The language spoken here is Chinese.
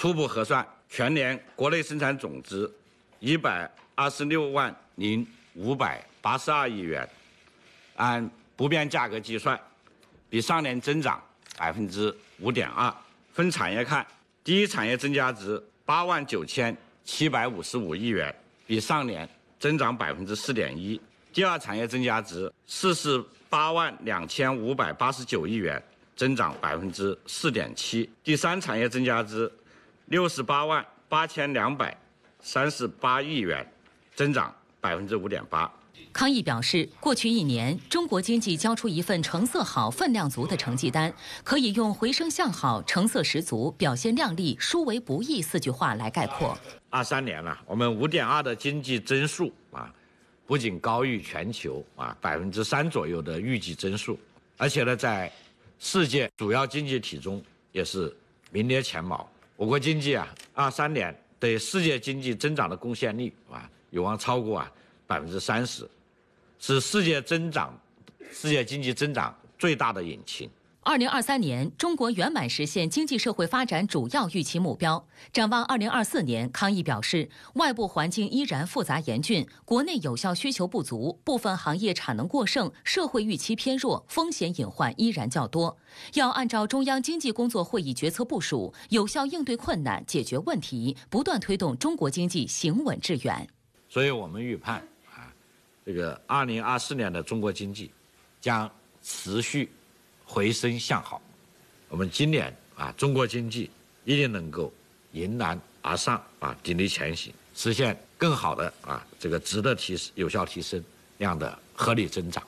初步核算，全年国内生产总值一百二十六万零五百八十二亿元，按不变价格计算，比上年增长百分之五点二。分产业看，第一产业增加值八万九千七百五十五亿元，比上年增长百分之四点一。第二产业增加值四十八万两千五百八十九亿元，增长百分之四点七。第三产业增加值六十八万八千两百三十八亿元，增长百分之五点八。康毅表示，过去一年，中国经济交出一份成色好、分量足的成绩单，可以用“回声向好、成色十足、表现亮丽、殊为不易”四句话来概括。二三年了，我们五点二的经济增速啊，不仅高于全球啊百分之三左右的预计增速，而且呢，在世界主要经济体中也是名列前茅。我国经济啊，二三年对世界经济增长的贡献率啊，有望超过啊。百分之三十，是世界增长、世界经济增长最大的引擎。二零二三年，中国圆满实现经济社会发展主要预期目标。展望二零二四年，康毅表示，外部环境依然复杂严峻，国内有效需求不足，部分行业产能过剩，社会预期偏弱，风险隐患依然较多。要按照中央经济工作会议决策部署，有效应对困难，解决问题，不断推动中国经济行稳致远。所以我们预判啊。这个二零二四年的中国经济将持续回升向好，我们今年啊，中国经济一定能够迎难而上啊，砥砺前行，实现更好的啊这个值得提有效提升量的合理增长。